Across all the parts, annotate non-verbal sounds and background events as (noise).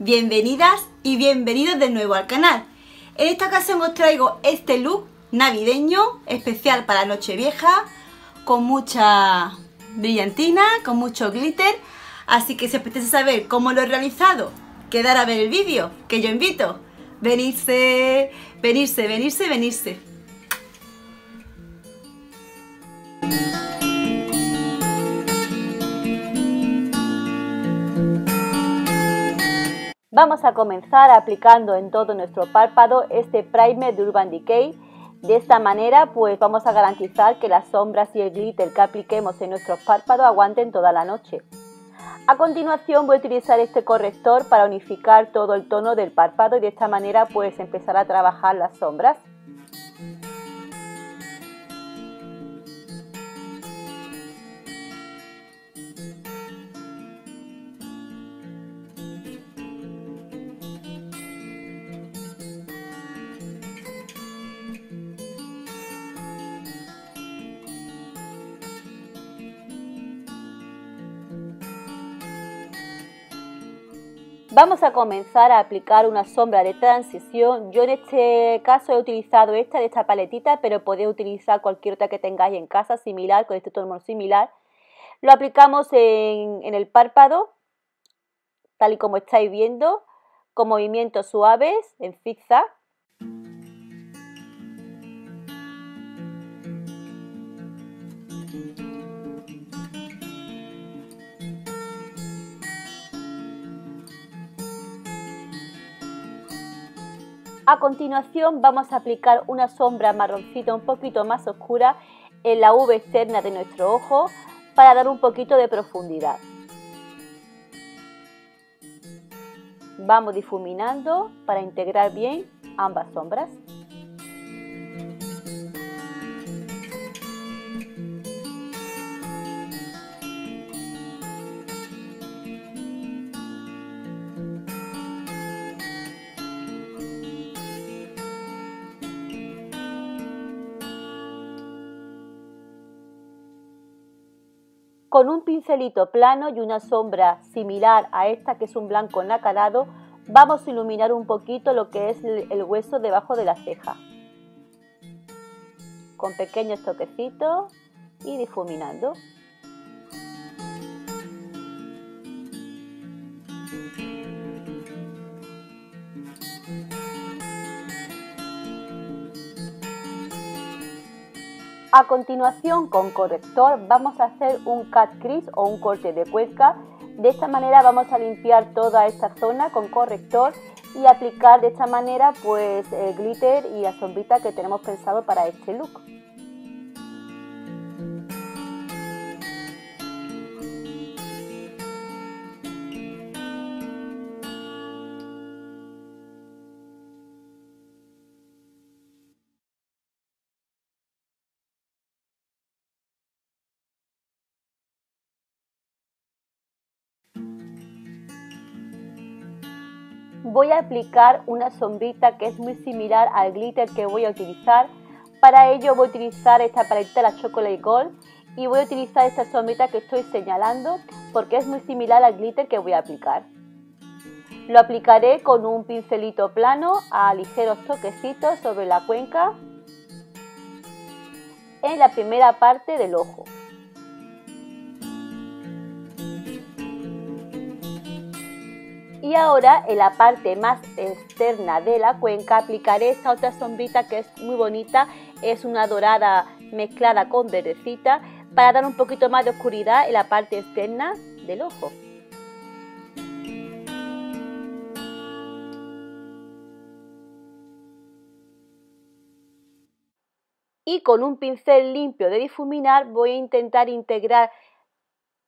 Bienvenidas y bienvenidos de nuevo al canal. En esta ocasión os traigo este look navideño especial para Nochevieja con mucha brillantina, con mucho glitter. Así que si os apetece saber cómo lo he realizado, quedar a ver el vídeo, que yo invito. Venirse, venirse, venirse, venirse. Vamos a comenzar aplicando en todo nuestro párpado este primer de Urban Decay. De esta manera pues vamos a garantizar que las sombras y el glitter que apliquemos en nuestros párpados aguanten toda la noche. A continuación voy a utilizar este corrector para unificar todo el tono del párpado y de esta manera pues empezar a trabajar las sombras. Vamos a comenzar a aplicar una sombra de transición. Yo en este caso he utilizado esta de esta paletita, pero podéis utilizar cualquier otra que tengáis en casa similar, con este tono similar. Lo aplicamos en, el párpado, tal y como estáis viendo, con movimientos suaves, en zigzag. A continuación vamos a aplicar una sombra marroncita un poquito más oscura en la V externa de nuestro ojo para dar un poquito de profundidad. Vamos difuminando para integrar bien ambas sombras. Con un pincelito plano y una sombra similar a esta que es un blanco nacarado, vamos a iluminar un poquito lo que es el hueso debajo de la ceja. Con pequeños toquecitos y difuminando. A continuación con corrector vamos a hacer un cut crease o un corte de cuenca. De esta manera vamos a limpiar toda esta zona con corrector y aplicar de esta manera pues glitter y la sombrita que tenemos pensado para este look. Voy a aplicar una sombrita que es muy similar al glitter que voy a utilizar. Para ello voy a utilizar esta paletita, la Chocolate Gold, y voy a utilizar esta sombrita que estoy señalando porque es muy similar al glitter que voy a aplicar. Lo aplicaré con un pincelito plano a ligeros toquecitos sobre la cuenca en la primera parte del ojo. Y ahora en la parte más externa de la cuenca aplicaré esta otra sombrita que es muy bonita, es una dorada mezclada con verdecita para dar un poquito más de oscuridad en la parte externa del ojo. Y con un pincel limpio de difuminar voy a intentar integrar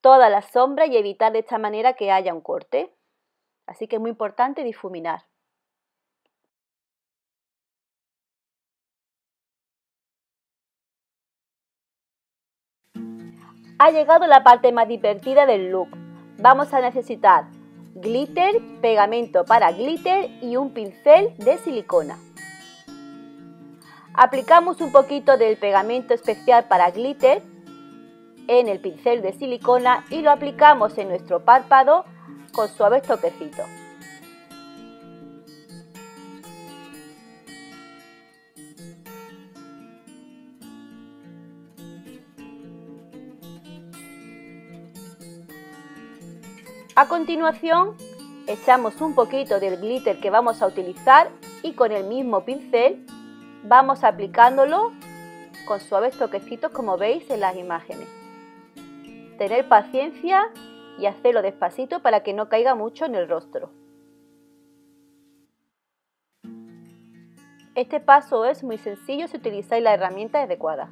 toda la sombra y evitar de esta manera que haya un corte. Así que es muy importante difuminar. Ha llegado la parte más divertida del look. Vamos a necesitar glitter, pegamento para glitter y un pincel de silicona. Aplicamos un poquito del pegamento especial para glitter en el pincel de silicona y lo aplicamos en nuestro párpado con suaves toquecitos. A continuación, echamos un poquito del glitter que vamos a utilizar y con el mismo pincel vamos aplicándolo con suaves toquecitos como veis en las imágenes. Tener paciencia y hacerlo despacito para que no caiga mucho en el rostro. Este paso es muy sencillo si utilizáis la herramienta adecuada.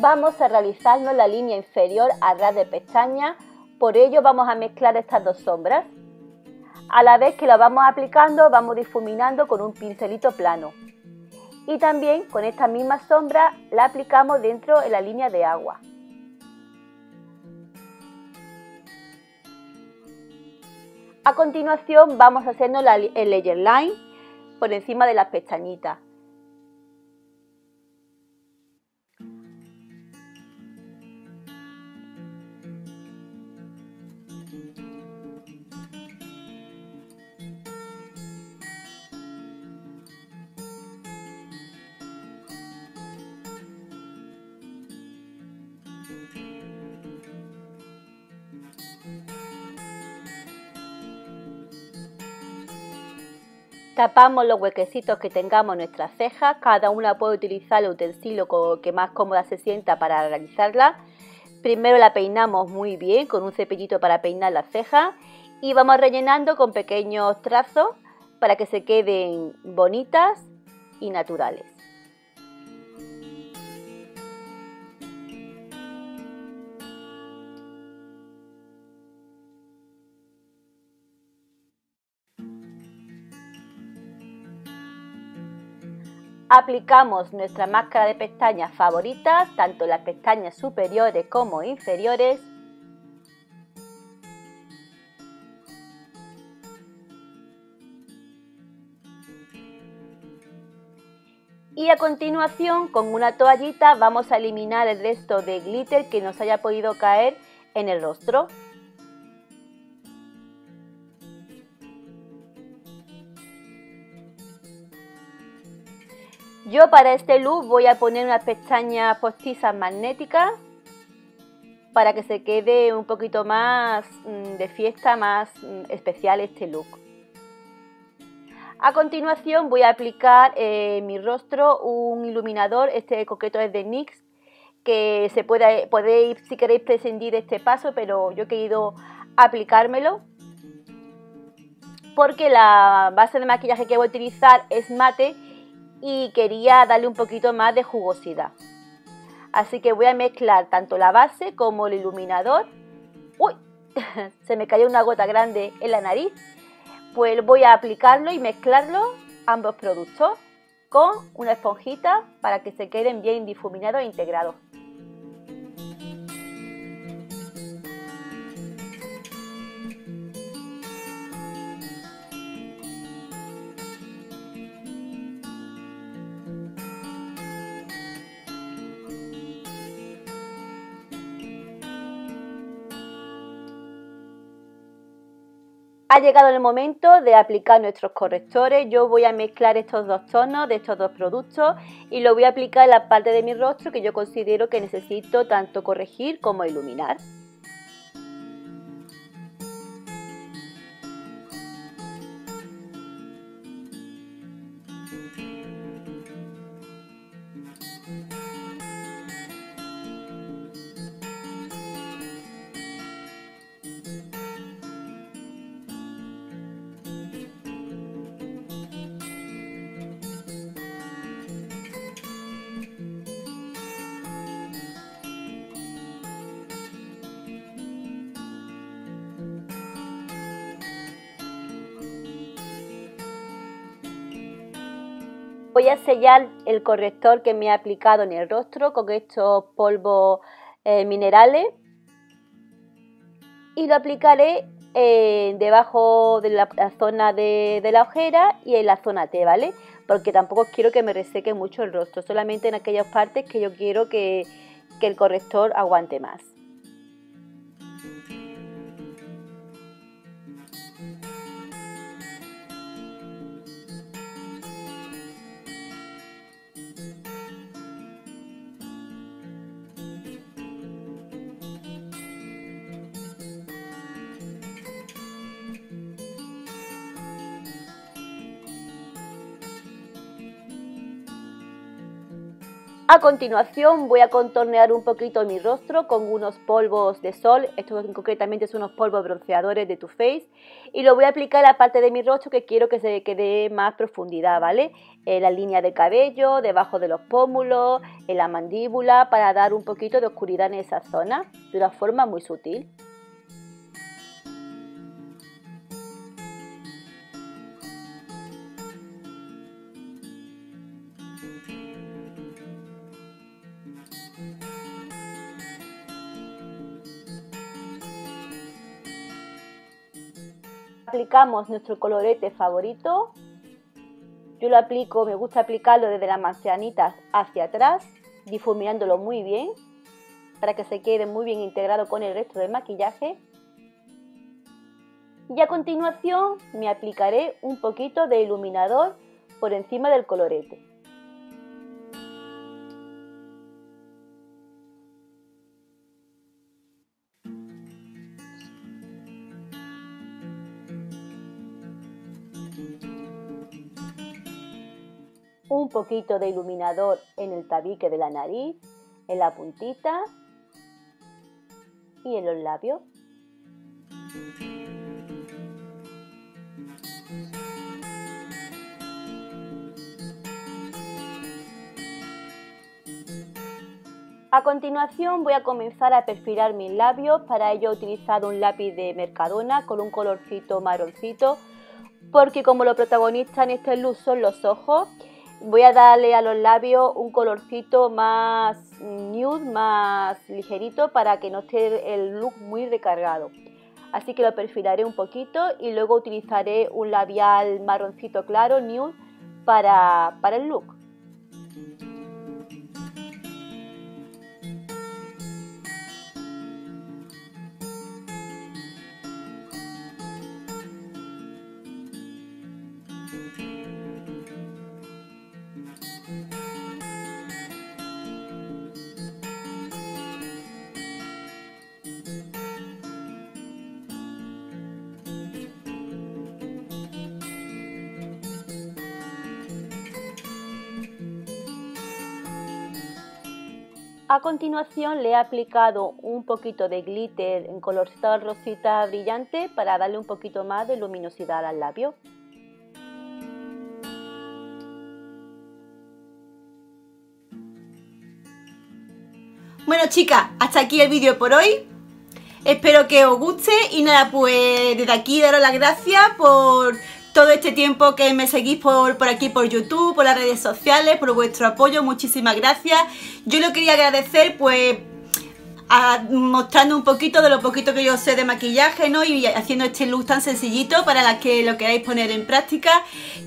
Vamos a realizarnos la línea inferior a ras de pestaña, por ello vamos a mezclar estas dos sombras. A la vez que lo vamos aplicando, vamos difuminando con un pincelito plano. Y también con esta misma sombra la aplicamos dentro de la línea de agua. A continuación vamos a hacernos el layer line por encima de las pestañitas. Tapamos los huequecitos que tengamos en nuestras cejas, cada una puede utilizar el utensilio que más cómoda se sienta para realizarla. Primero la peinamos muy bien con un cepillito para peinar las cejas y vamos rellenando con pequeños trazos para que se queden bonitas y naturales. Aplicamos nuestra máscara de pestañas favorita, tanto las pestañas superiores como inferiores. Y a continuación, con una toallita, vamos a eliminar el resto de glitter que nos haya podido caer en el rostro. Yo para este look voy a poner unas pestañas postizas magnéticas para que se quede un poquito más mm, de fiesta, más mm, especial este look. A continuación voy a aplicar en mi rostro un iluminador, este coqueto es de NYX, que se puede, podéis si queréis prescindir de este paso, pero yo he querido aplicármelo porque la base de maquillaje que voy a utilizar es mate y quería darle un poquito más de jugosidad. Así que voy a mezclar tanto la base como el iluminador. ¡Uy! (laughs) Se me cayó una gota grande en la nariz. Pues voy a aplicarlo y mezclarlo, ambos productos, con una esponjita para que se queden bien difuminados e integrados. Ha llegado el momento de aplicar nuestros correctores. Yo voy a mezclar estos dos tonos de estos dos productos y lo voy a aplicar en la parte de mi rostro que yo considero que necesito tanto corregir como iluminar. Voy a sellar el corrector que me he aplicado en el rostro con estos polvos eh, minerales y lo aplicaré eh, debajo de la, zona de, la ojera y en la zona T, ¿vale? Porque tampoco quiero que me reseque mucho el rostro, solamente en aquellas partes que yo quiero que, que el corrector aguante más. A continuación voy a contornear un poquito mi rostro con unos polvos de sol, estos concretamente son unos polvos bronceadores de Too Faced y lo voy a aplicar a la parte de mi rostro que quiero que se quede más profundidad, ¿vale? En la línea de cabello, debajo de los pómulos, en la mandíbula, para dar un poquito de oscuridad en esa zona de una forma muy sutil. Aplicamos nuestro colorete favorito. Yo lo aplico, me gusta aplicarlo desde las manzanitas hacia atrás, difuminándolo muy bien, para que se quede muy bien integrado con el resto del maquillaje. Y a continuación me aplicaré un poquito de iluminador por encima del colorete. Poquito de iluminador en el tabique de la nariz, en la puntita y en los labios. A continuación voy a comenzar a perfilar mis labios, para ello he utilizado un lápiz de Mercadona con un colorcito marroncito, porque como lo protagonista en este look son los ojos, Voy a darle a los labios un colorcito más nude, más ligerito para que no esté el look muy recargado. Así que lo perfilaré un poquito y luego utilizaré un labial marroncito claro, nude, para, para el look. A continuación le he aplicado un poquito de glitter en colorcito rosita brillante para darle un poquito más de luminosidad al labio. Bueno chicas, hasta aquí el vídeo por hoy. Espero que os guste y nada, pues desde aquí daros las gracias por todo este tiempo que me seguís por, por aquí por YouTube, por las redes sociales, por vuestro apoyo, muchísimas gracias. Yo lo quería agradecer pues mostrando un poquito de lo poquito que yo sé de maquillaje, ¿no? Y haciendo este look tan sencillito para las que lo queráis poner en práctica.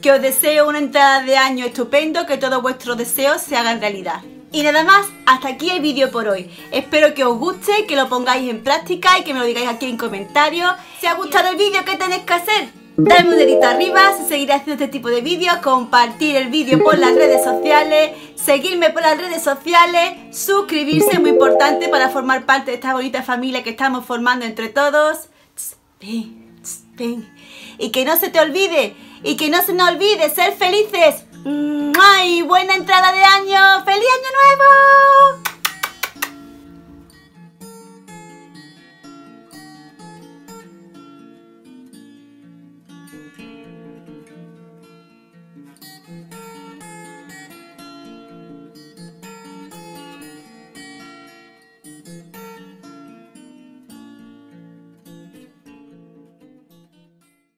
Que os deseo una entrada de año estupendo, que todos vuestros deseos se hagan realidad. Y nada más, hasta aquí el vídeo por hoy. Espero que os guste, que lo pongáis en práctica y que me lo digáis aquí en comentarios. Si ha gustado el vídeo, ¿qué tenéis que hacer? Dale un dedito arriba si seguiré haciendo este tipo de vídeos, compartir el vídeo por las redes sociales, seguirme por las redes sociales, suscribirse, muy importante para formar parte de esta bonita familia que estamos formando entre todos. Y que no se te olvide, y que no se nos olvide ser felices. ¡Ay! Buena entrada de año. ¡Feliz año nuevo!